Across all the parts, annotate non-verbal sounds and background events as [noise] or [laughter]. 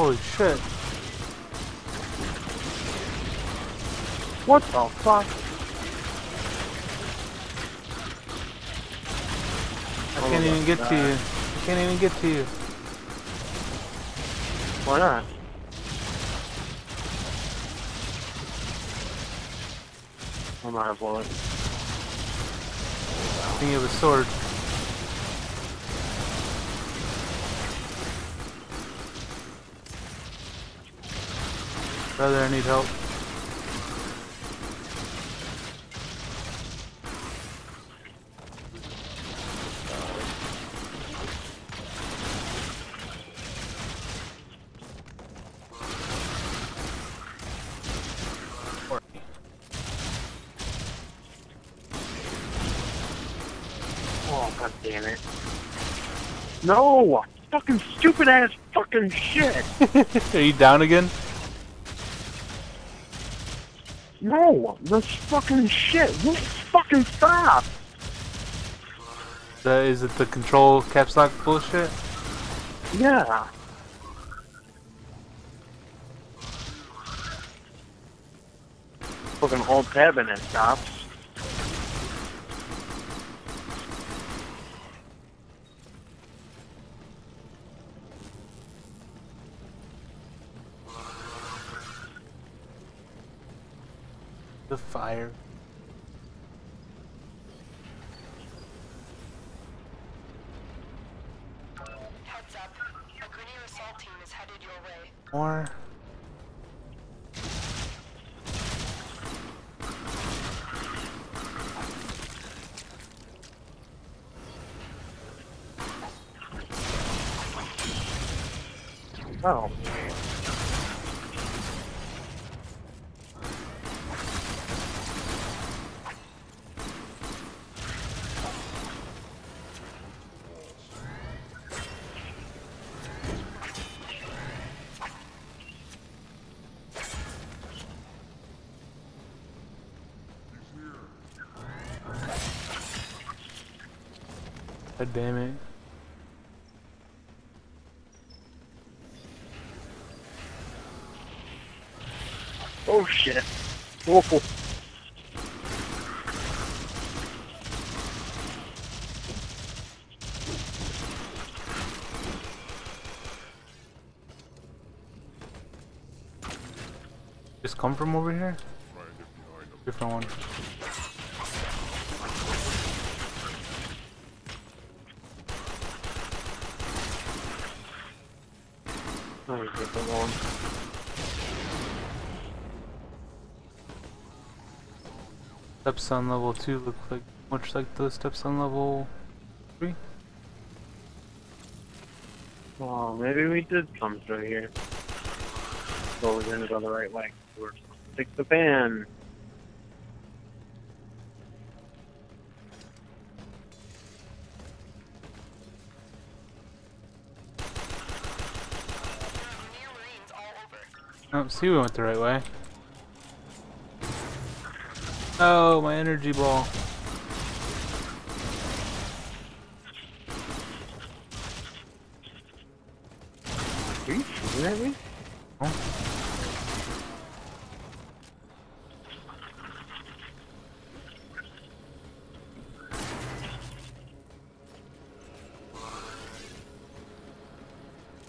Holy shit. What the fuck? I can't even get to you. I can't even get to you. Why not? I'm out of bullets. I think you have a sword. Brother, I need help. Oh, god damn it. No! Fucking stupid ass fucking shit! [laughs] Are you down again? No! This fucking shit! What fucking stop! The, is it the control caps lock bullshit? Yeah. Fucking hold tab and it stops. The fire. Heads up. A Grineer assault team is headed your way. More. Oh. God damn it. Oh shit. Whoa. Just come from over here? Different one. Oh, different one. Steps on level 2 look like much like the steps on level 3. Oh, maybe we did come through here. But we didn't go the right way. To fix the fan. Oh, see we went the right way. Oh, my energy ball. Are you shooting at me?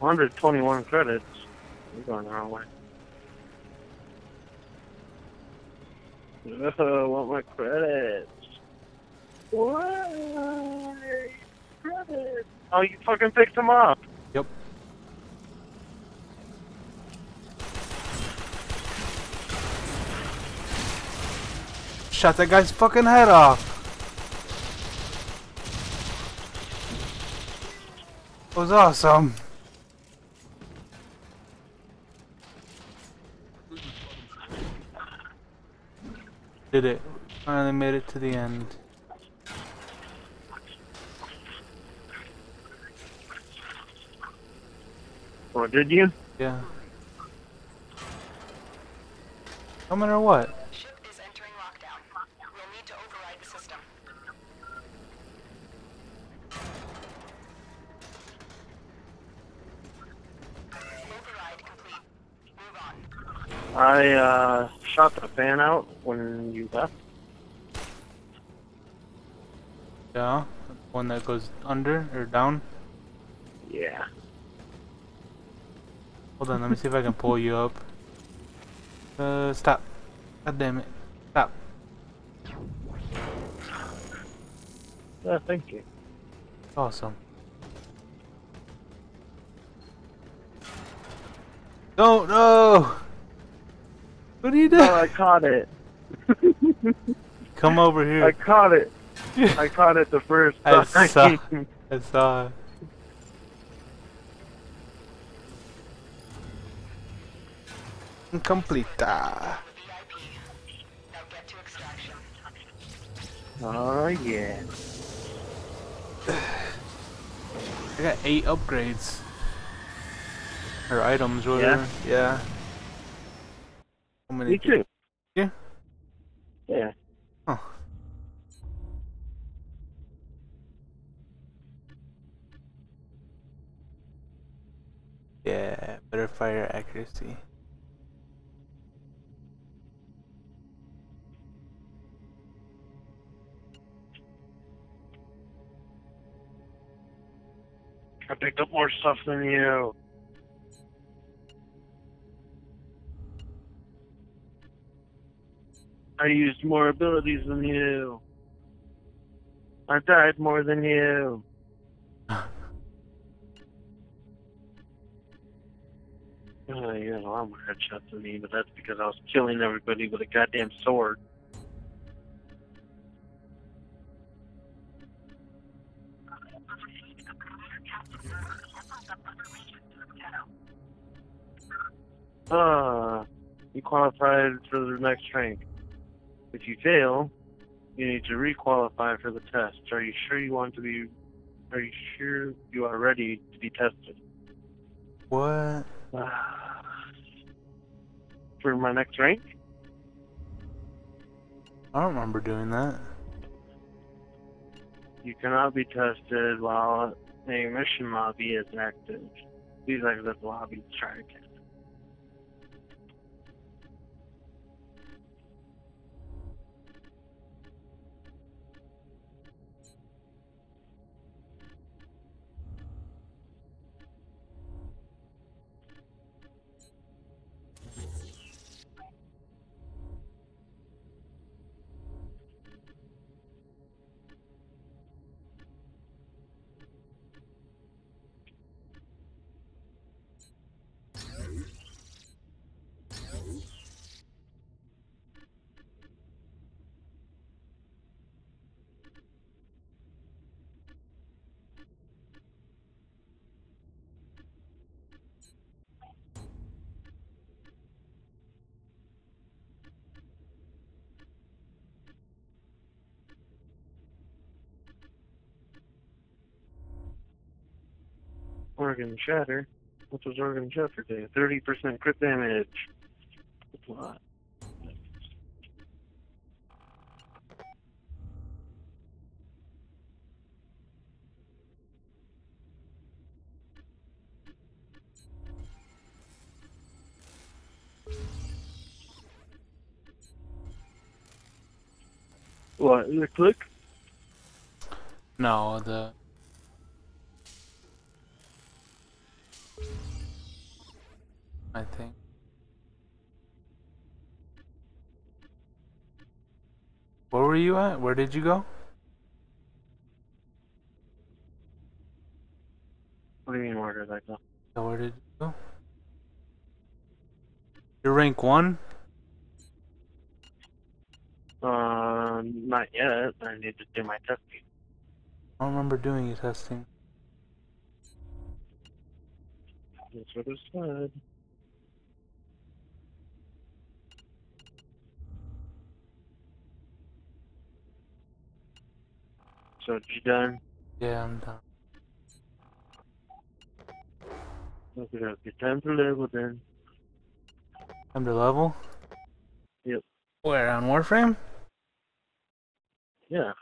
Hundred twenty-one credits. We're going the wrong way. Uh, [laughs] I want my credits. Why? Credits. Oh, you fucking picked them up. Yep. Shot that guy's fucking head off. That was awesome. Did it. Finally made it to the end. Oh, did you? Yeah. Coming or what? Ship is entering lockdown. We'll need to override the system. Override complete. Move on. I uh, shot the fan out when you left. Yeah, one that goes under or down. Yeah. Hold on, let me see if I can pull you up. Uh, stop. God damn it. Stop. Yeah, thank you. Awesome. Don't no. What are you doing? Oh, I caught it. Come over here. I caught it. [laughs] I caught it the first time. [laughs] I saw- I saw. Incomplete. Ah. VIP. Now get to extraction. oh yeah. [sighs] I got eight upgrades. Or items, or Yeah? Yeah. How many? Me too. Yeah? Yeah. Huh. Yeah, better fire accuracy. I picked up more stuff than you. I used more abilities than you. I died more than you. [sighs] Oh, you a lot more headshots than me, but that's because I was killing everybody with a goddamn sword. Uh, you qualified for the next rank. If you fail, you need to requalify for the test. Are you sure you want to be? Are you sure you are ready to be tested? What? [sighs] for my next rank? I don't remember doing that. You cannot be tested while a mission lobby is active. Please exit the lobby to try again. Organ Shatter. What does Organ Shatter do? 30% crit damage. That's a lot. What, the click? No, the. I think. Where were you at? Where did you go? What do you mean, where did I go? Yeah, where did you go? You're rank one? Uh, not yet. I need to do my testing. I don't remember doing your testing. That's what it said. So you done? Yeah, I'm done. Okay, okay. Time to level then. Time to level? Yep. Where, on Warframe? Yeah.